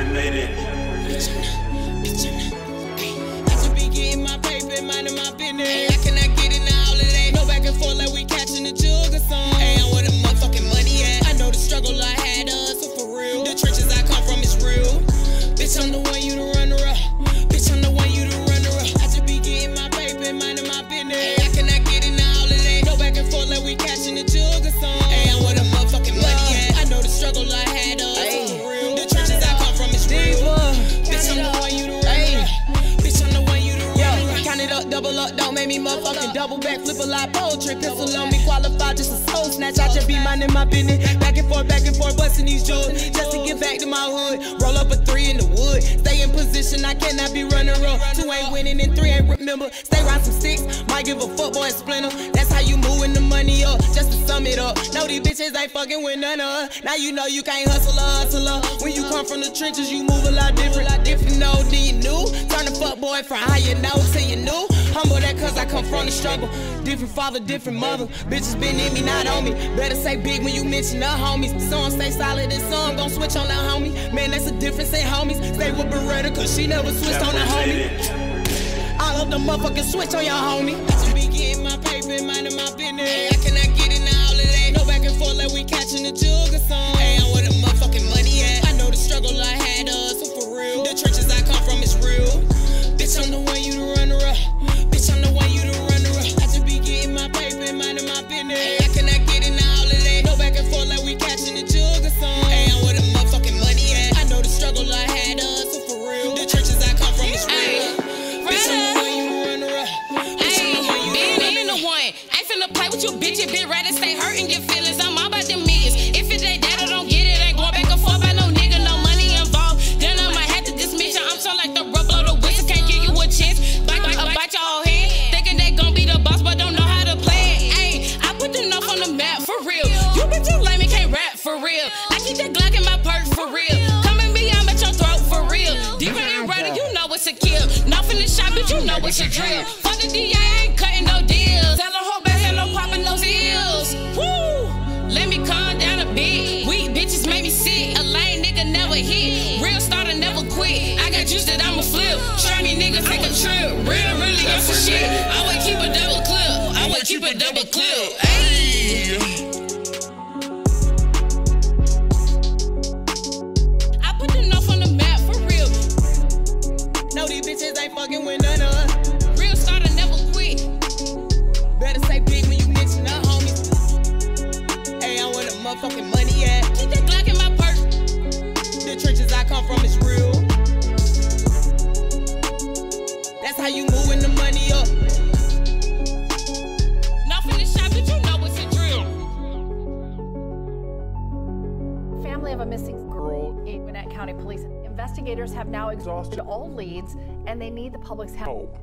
and made it. Don't make me motherfucking double back, flip a lot poetry. Pistol on me, qualified just a soul snatch. I just be minding my business. Back and forth, back and forth, busting these jewels. Just to get back to my hood. Roll up a three in the wood. Stay in position, I cannot be running rough. Two ain't winning and three ain't remember. Stay around some six, might give a fuck boy a splinter. That's how you moving the money up, just to sum it up. Know these bitches ain't fucking with none of us. Now you know you can't hustle a hustler. When you come from the trenches, you move a lot different. Like different, than you knew. Turn the fuck boy from how you know to you knew. Humble that cause I come from the struggle. Different father, different mother. Bitches been in me, not on me. Better say big when you mention the homies. Some stay solid and some gon' switch on the homie. Man, that's a difference in homies. Stay with Buretta cause she never switched on the homie. I love the motherfuckers switch on your homie. I just be getting my paper minding my business. Hey, I cannot get in all of that. No back and forth like we catching the jug or something. With you, bitch. Ready, stay hurting your feelings. I'm all about them millions. If it ain't that, I don't get it. Ain't going back and forth by no nigga, no money involved. Then I might have to dismiss you. I'm so like the rubber, the whistle can't give you a chance. Bite, bite, uh, bite your whole head. Thinking they gon' be the boss, but don't know how to play it. Ayy, I put the Nawf on the map for real. You bitch, you lame and can't rap for real. I keep that Glock in my purse for real. Come and be, I'm at your throat for real. Deeper and running, you know it's a kill. Not finna shot, but you know it's a drill. Fuck the DA, ain't cutting no deals. Never hit. Real starter never quit. I got juice that I'ma flip. Try me nigga take a trip. Real really got some shit. I would keep a double clip. I would keep a double clip. Ayy. I put the Nawf on the map for real. No, these bitches ain't fucking with none of us. Real starter never quit. Better say big when you mention the homies. Hey, the motherfucking money at. Keep that Glock trenches I come from is real. That's how you moving the money up. Family of a missing girl in Gwinnett County Police investigators have now exhausted all leads and they need the public's help.